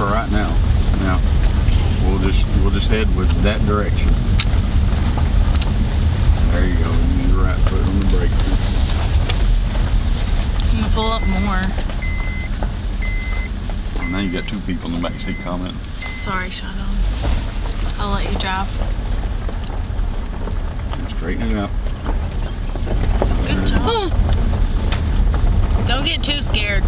for right now. Now, we'll just, we'll just head with that direction. There you go, use your right foot on the brake. I'm gonna pull up more. Well, now you got two people in the back seat commenting. Sorry, Shadow. I'll let you drive. Straighten it out. Good job. Don't get too scared.